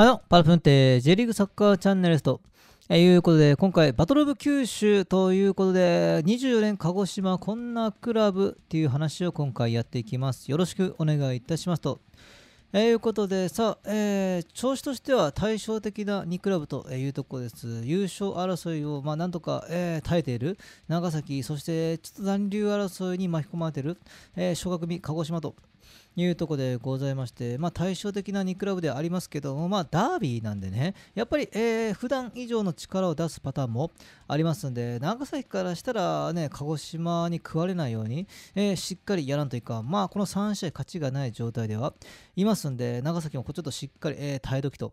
あの、パラプンテ J リーグサッカーチャンネルですと、えー、いうことで、今回、バトルオブ九州ということで、24年鹿児島こんなクラブっていう話を今回やっていきます。よろしくお願いいたしますと。えー、いうことで、さあ、えー、調子としては対照的な2クラブというところです。優勝争いを、まあ、なんとか、えー、耐えている長崎、そしてちょっと残留争いに巻き込まれている、えー、小学組鹿児島というとこでございまして、まあ、対照的な2クラブではありますけども、まあ、ダービーなんでね、やっぱり、えー、普段以上の力を出すパターンもありますんで、長崎からしたらね、鹿児島に食われないように、えー、しっかりやらんといかん、まあ、この3試合勝ちがない状態ではいますんで、長崎もちょっとしっかり、えー、耐え時と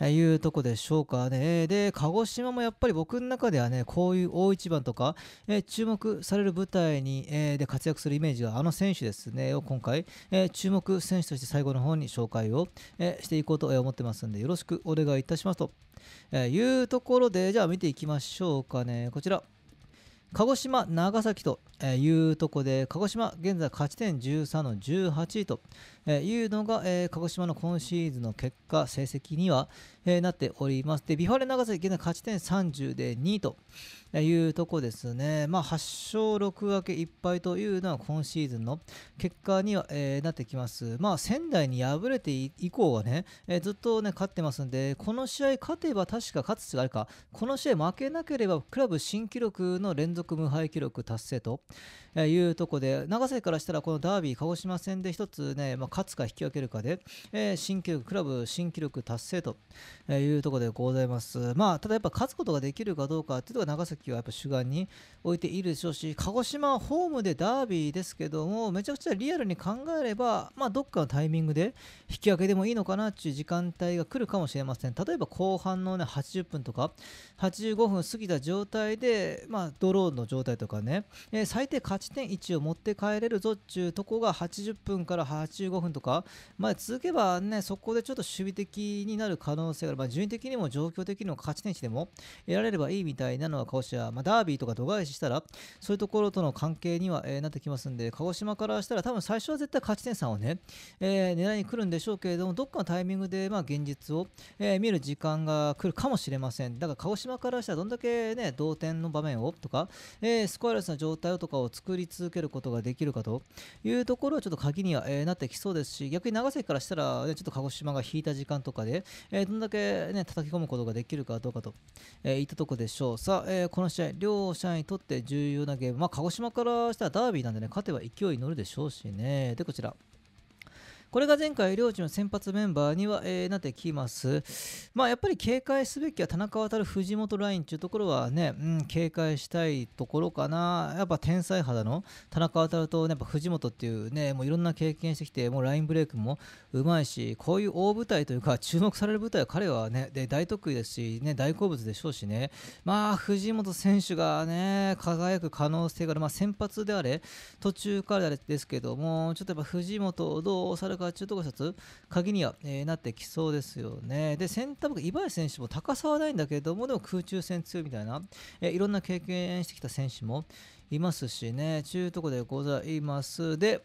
いうとこでしょうかね。で、鹿児島もやっぱり僕の中ではね、こういう大一番とか、えー、注目される舞台に、えー、で活躍するイメージがあの選手ですね、を今回、えー、注目選手として最後の方に紹介を、え、していこうと思ってますんで、よろしくお願いいたしますと、え、いうところで、じゃあ見ていきましょうかね。こちら。鹿児島、長崎というところで、鹿児島、現在勝ち点13の18位というのが、鹿児島の今シーズンの結果、成績にはなっております。で、ビファレ長崎、現在勝ち点30で2位というとこですね。まあ、8勝6分け1敗というのは今シーズンの結果には、え、なってきます。まあ、仙台に敗れて以降はね、え、ずっとね、勝ってますんで、この試合勝てば確か勝つがあるか、この試合負けなければクラブ新記録の連続無敗記録達成というとこで、長崎からしたらこのダービー鹿児島戦で一つね、まあ、勝つか引き分けるかで、えー、新記録、クラブ新記録達成というところでございます。まあ、ただやっぱ勝つことができるかどうかっていうのが長崎はやっぱ主眼に置いているでしょうし、鹿児島はホームでダービーですけども、めちゃくちゃリアルに考えれば、まあ、どっかのタイミングで引き分けでもいいのかなっていう時間帯が来るかもしれません。例えば後半のね、80分とか、85分過ぎた状態で、まあ、ドローンの状態とかね、えー、最低勝ち点1を持って帰れるぞっていうとこが80分から85分とか、まあ、続けばね、そこでちょっと守備的になる可能性がある、まあ、順位的にも状況的にも勝ち点1でも得られればいいみたいなのは鹿児島、まあ、ダービーとか度外視したら、そういうところとの関係には、えー、なってきますんで、鹿児島からしたら多分最初は絶対勝ち点3をね、えー、狙いに来るんでしょうけれども、どっかのタイミングで、まあ、現実を、えー、見る時間が来るかもしれません。だから鹿児島からしたらどんだけね、同点の場面をとか、えー、スコアレスな状態をとかを作り続けることができるかというところはちょっと鍵には、えー、なってきそうですですし、逆に長崎からしたら、ね、ちょっと鹿児島が引いた時間とかで、えー、どんだけ、ね、叩き込むことができるかどうかと、えー、いったとこでしょう。さあ、えー、この試合、両者にとって重要なゲーム、まあ、鹿児島からしたらダービーなんでね、勝てば勢いに乗るでしょうしね。で、こちら。これが前回、両チーム先発メンバーには、えー、なってきます。まあ、やっぱり警戒すべきは田中航、藤本ラインというところはね、うん、警戒したいところかな。やっぱ天才肌の田中航と、ね、やっぱ藤本っていうね、もういろんな経験してきて、もうラインブレイクもうまいし、こういう大舞台というか、注目される舞台は彼はね、で大得意ですし、ね、大好物でしょうしね。まあ、藤本選手がね、輝く可能性がある。まあ、先発であれ、途中からですけども、ちょっとやっぱ藤本をどうされるかちょっと一つ鍵には、えー、なってきそうですよね。で、センターバック、茨城選手も高さはないんだけども、でも空中戦強いみたいな、えー、いろんな経験してきた選手もいますしね、ちゅうとこでございます。で、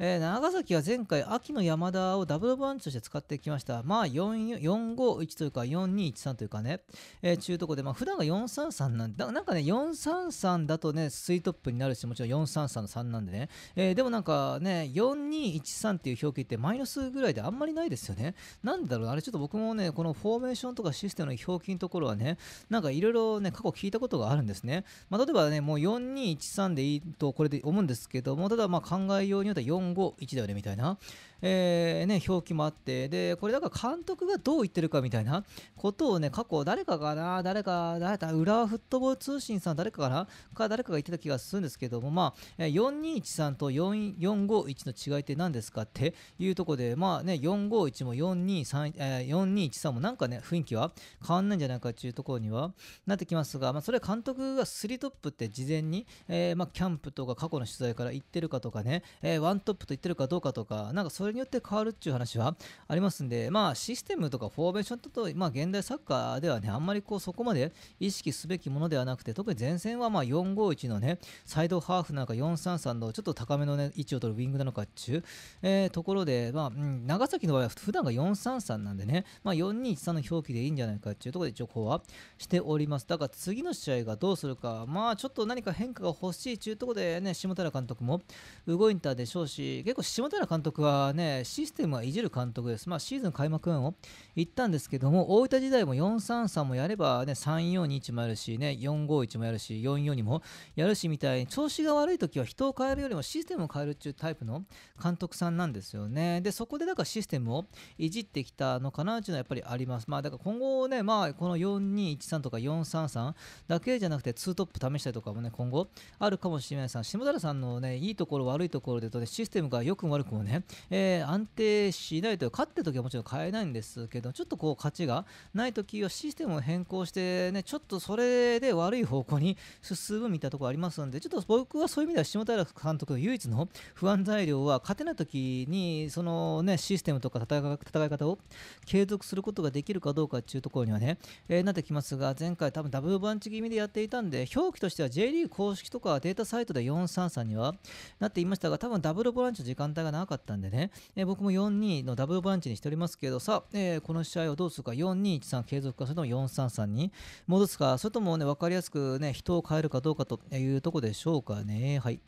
えー、長崎は前回、秋の山田をダブルバンチとして使ってきました。まあ、451というか、4213というかね、えー、中とこで、まあ、普段が433なんで、なんかね、433だとね、スイートップになるし、もちろん433の3なんでね、えー、でもなんかね、4213っていう表記ってマイナスぐらいであんまりないですよね。なんだろうあれちょっと僕もね、このフォーメーションとかシステムの表記のところはね、なんかいろいろね、過去聞いたことがあるんですね。まあ、例えばね、もう4213でいいとこれで思うんですけども、ただまあ考えようによっては4 5-1だよねみたいな、えー、ね、表記もあって、で、これだから監督がどう言ってるかみたいな。ことをね、過去誰かかな、誰か、誰だ、浦和フットボール通信さん誰かかな。か誰かが言ってた気がするんですけども、まあ、4213と451の違いって何ですかって。いうところで、まあね、451も423、えー、4213もなんかね、雰囲気は。変わんないんじゃないかっていうところには。なってきますが、まあ、それは監督がスリートップって事前に、えー、まあ、キャンプとか過去の取材から言ってるかとかね、えー、ワントップと言ってるかどうかとか、なんかそれによって変わるっていう話はありますんで、まあシステムとかフォーメーションだと、まあ現代サッカーではね、あんまりこうそこまで意識すべきものではなくて、特に前線はまあ451のね、サイドハーフなのか433のちょっと高めのね、位置を取るウィングなのかっていう、えー、ところで、まあ、うん、長崎の場合は普段が433なんでね、まあ4213の表記でいいんじゃないかっていうところで一応こうはしております。だから次の試合がどうするか、まあちょっと何か変化が欲しいっていうところでね、下平監督も動いたでしょうし、結構下平監督はね、システムはいじる監督です。まあシーズン開幕を言ったんですけども、大分時代も433もやればね、342もやるし、ね、451もやるし、442もやるしみたいに、調子が悪い時は人を変えるよりもシステムを変えるっていうタイプの監督さんなんですよね。で、そこでだからシステムをいじってきたのかなっていうのはやっぱりあります。まあだから今後ね、まあこの4213とか433だけじゃなくて2トップ試したりとかもね、今後あるかもしれないです。下平さんのね、いいところ悪いところでとね、システムが良くも悪くもね、えー、安定しないと勝ってる時はもちろん変えないんですけど、ちょっとこう勝ちがない時はシステムを変更してね、ちょっとそれで悪い方向に進むみたいなところありますんで、ちょっと僕はそういう意味では下平監督の唯一の不安材料は、勝てない時に、そのね、システムとか戦い方を継続することができるかどうかっていうところにはね、えー、なってきますが、前回多分ダブルバンチ気味でやっていたんで、表記としては J リーグ公式とかデータサイトで433にはなっていましたが、多分ダブルボランチの時間帯が長かったんでね、えー、僕も42のダブルボランチにしておりますけど、さあ、えー、この試合をどうするか、4213継続か、それとも433に戻すか、それともね、分かりやすくね、人を変えるかどうかというとこでしょうかね。はい。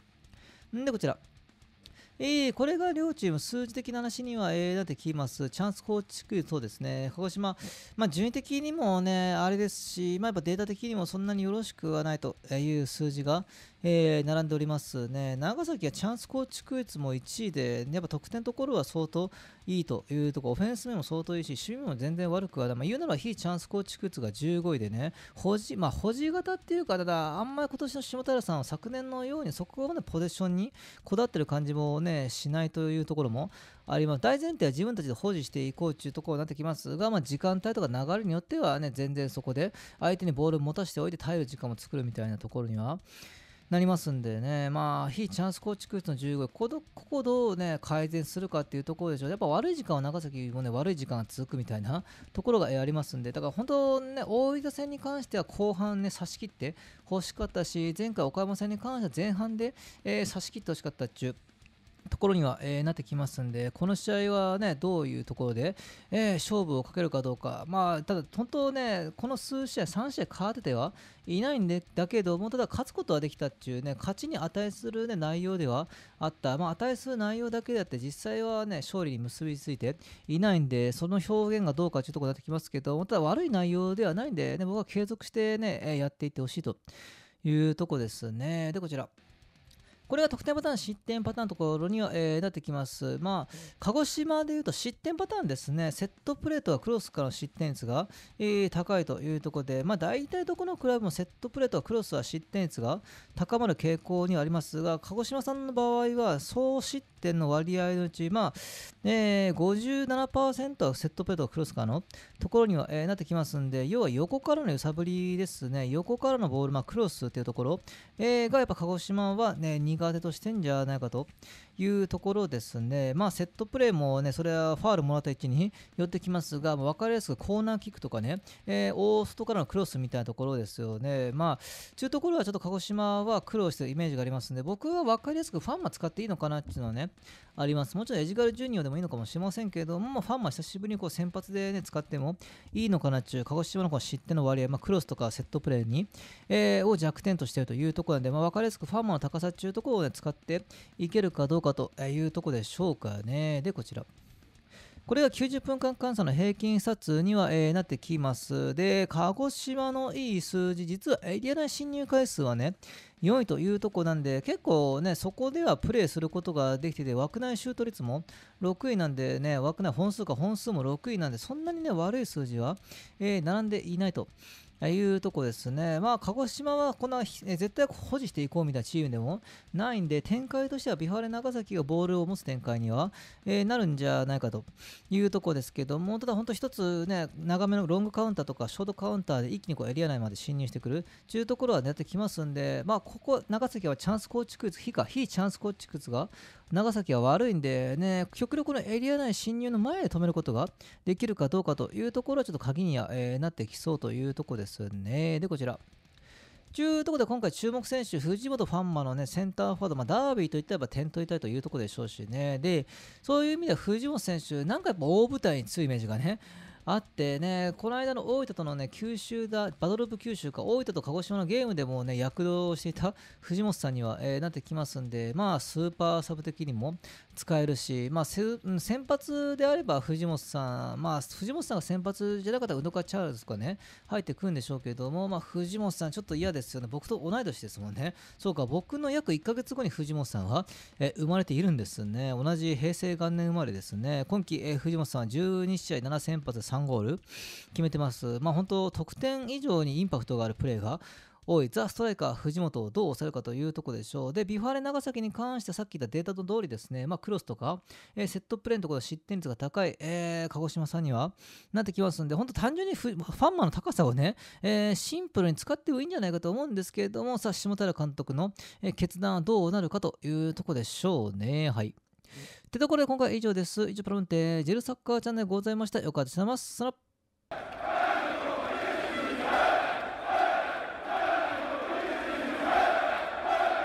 んで、こちら。えー、これが両チーム、数字的な話には、えー、だってきます。チャンス構築、そうですね。鹿児島、まあ、順位的にもね、あれですし、まあ、やっぱデータ的にもそんなによろしくはないという数字が、えー、並んでおりますね。長崎はチャンス構築率も1位で、やっぱ得点ところは相当いいというところ、オフェンス面も相当いいし、守備も全然悪くはない。まあ、言うなら非チャンス構築率が15位でね、保持、まあ、保持型っていうか、ただ、あんまり今年の下平さんは昨年のようにそこまでポゼッションにこだわってる感じもね、しないというところもあります。大前提は自分たちで保持していこうというところになってきますが、まあ、時間帯とか流れによってはね、全然そこで相手にボールを持たせておいて耐える時間も作るみたいなところには、なりますんでね、まあ、非チャンス構築率の15位、ここここどうね、改善するかっていうところでしょう。やっぱ悪い時間は長崎もね、悪い時間が続くみたいな ところがありますんで、だから本当ね、大分戦に関しては後半ね、差し切って欲しかったし、前回岡山戦に関しては前半で、えー、差し切って欲しかったっちゅうところには、えー、なってきますんで、この試合はね、どういうところで、えー、勝負をかけるかどうか、まあ、ただ、本当ね、この数試合、3試合変わっててはいないんでだけども、ただ、勝つことはできたっていうね、勝ちに値する、ね、内容ではあった、まあ、値する内容だけであって、実際はね、勝利に結びついていないんで、その表現がどうかというところになってきますけど、ただ、悪い内容ではないんで、ね、僕は継続してね、やっていってほしいというところですね。で、こちら。これが得点パターン、失点パターンのところには、えー、なってきます。まあ、鹿児島でいうと失点パターンですね。セットプレートはクロスからの失点率が、えー、高いというところで、まあ、大体どこのクラブもセットプレートはクロスは失点率が高まる傾向にはありますが、鹿児島さんの場合は、総失点の割合のうち、まあ、えー、57%はセットプレートクロスからのところには、えー、なってきますんで、要は横からの揺さぶりですね。横からのボール、まあ、クロスっていうところ、えー、がやっぱ鹿児島はね、苦手としてんじゃないかと。いうところですね。まあ、セットプレーもね、それはファールもらった位置に寄ってきますが、分かりやすくコーナーキックとかね、えー、大外からのクロスみたいなところですよね。まあ、ちゅうところはちょっと鹿児島は苦労してるイメージがありますんで、僕は分かりやすくファンマ使っていいのかなっていうのはね、あります。もちろんエジガルジュニアでもいいのかもしれませんけれども、まあ、ファンマ久しぶりにこう先発で、ね、使ってもいいのかなっていう、鹿児島のこの失点の割合、まあ、クロスとかセットプレーに、えー、を弱点としているというところなんで、まあ、分かりやすくファンマの高さっていうところを、ね、使っていけるかどうかというとこでしょうかね。で、こちら。これが90分間換算の平均差数には、えー、なってきます。で、鹿児島のいい数字、実はエリア内侵入回数はね、4位というとこなんで、結構ね、そこではプレーすることができてて、枠内シュート率も6位なんでね、枠内本数か本数も6位なんで、そんなにね、悪い数字は、えー、並んでいないというとこですね。まあ、鹿児島はこんな、絶対保持していこうみたいなチームでもないんで、展開としてはビファレ長崎がボールを持つ展開には、えー、なるんじゃないかというとこですけども、ただ本当一つね、長めのロングカウンターとかショートカウンターで一気にこうエリア内まで侵入してくるというところは狙ってきますんで、まあ、ここ、長崎はチャンス構築率、非か、非チャンス構築率が長崎は悪いんでね、極力のエリア内侵入の前で止めることができるかどうかというところはちょっと鍵には、えー、なってきそうというところですすね。で、こちら。というところで今回注目選手、藤本ファンマのね、センターフォワード、まあ、ダービーといったら点取りたいというところでしょうしね。で、そういう意味では藤本選手、なんかやっぱ大舞台に強いイメージがね、あってね、この間の大分とのね、九州だ、バトルオブ九州か、大分と鹿児島のゲームでもね、躍動していた藤本さんには、えー、なってきますんで、まあ、スーパーサブ的にも使えるし、まあ、先発であれば藤本さん、まあ、藤本さんが先発じゃなかったら、宇野かチャールズとかね、入ってくるんでしょうけども、まあ、藤本さん、ちょっと嫌ですよね。僕と同い年ですもんね。そうか、僕の約1ヶ月後に藤本さんは、え、生まれているんですね。同じ平成元年生まれですね。今季、え、藤本さんは12試合7先発3ゴール決めてます。まあ本当、得点以上にインパクトがあるプレーが多いザ・ストライカー藤本をどう抑えるかというところでしょう。で、ビファレ長崎に関してさっき言ったデータと通りですね、まあ、クロスとか、えー、セットプレーのところ失点率が高い、えー、鹿児島さんにはなってきますんで、本当単純にファンマンの高さをね、えー、シンプルに使ってもいいんじゃないかと思うんですけれども、さあ、下平監督の、え決断はどうなるかというところでしょうね。はい。ってところで今回以上です。以上プロンテジェルサッカーチャンネルございました。よかったです。